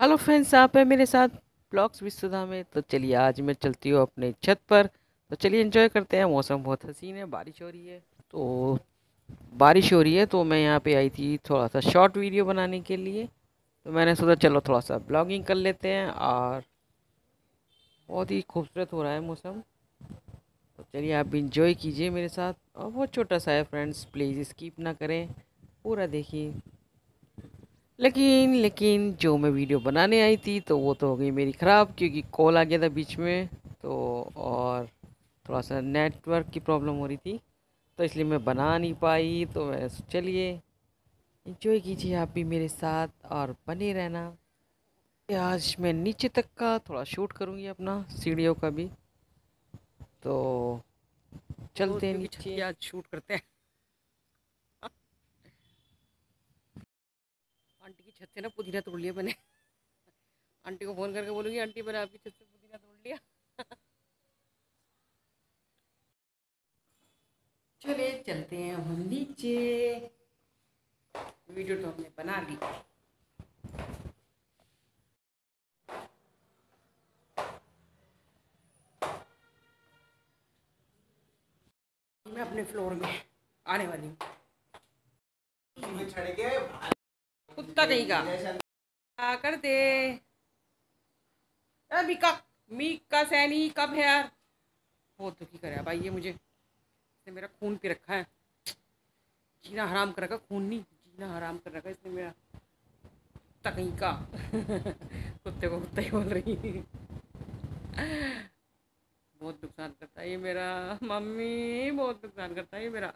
Hello friends, आप है मेरे साथ ब्लॉग्स विश्वधा में। तो चलिए, आज मैं चलती हूँ अपने छत पर। तो चलिए एंजॉय करते हैं। मौसम बहुत हसीन है, बारिश हो रही है। तो बारिश हो रही है तो मैं यहाँ पे आई थी थोड़ा सा शॉर्ट वीडियो बनाने के लिए। तो मैंने सोचा, चलो थोड़ा सा ब्लॉगिंग कर लेते हैं और बहुत ही खूबसूरत हो रहा है मौसम। तो चलिए, आप इंजॉय कीजिए मेरे साथ। और बहुत छोटा सा है फ्रेंड्स प्लीज़ स्किप ना करें। पूरा देखिए। लेकिन लेकिन जो मैं वीडियो बनाने आई थी तो वो तो हो गई मेरी ख़राब क्योंकि कॉल आ गया था बीच में तो और थोड़ा सा नेटवर्क की प्रॉब्लम हो रही थी तो इसलिए मैं बना नहीं पाई तो मैं चलिए। इंजॉय कीजिए आप भी मेरे साथ और बने रहना। आज मैं नीचे तक का थोड़ा शूट करूँगी अपना सीढ़ियों का भी। तो चलते हैं नीचे। आज शूट करते हैं। आंटी की छत से ना पुदीना तोड़ लिया मैंने। आंटी को फ़ोन करके बोलूँगी, आंटी, मैंने आपकी छत से पुदीना तोड़ लिया। चले, चलते हैं हम नीचे। वीडियो तो हमने बना ली। मैं अपने फ्लोर में आने वाली हूँ। कुत्ता कहीं का। क्या कर दे। मीका मीका सैनी, कब है यार? बहुत दुखी करे भाई ये मुझे। इसने मेरा खून पी रखा है। जीना हराम कर रखा खून नहीं, जीना हराम कर रखा इसने मेरा। कुत्ता कहीं का। कुत्ते को कुत्ता ही बोल रही बहुत नुकसान करता है ये मेरा। मम्मी, बहुत नुकसान करता है ये मेरा।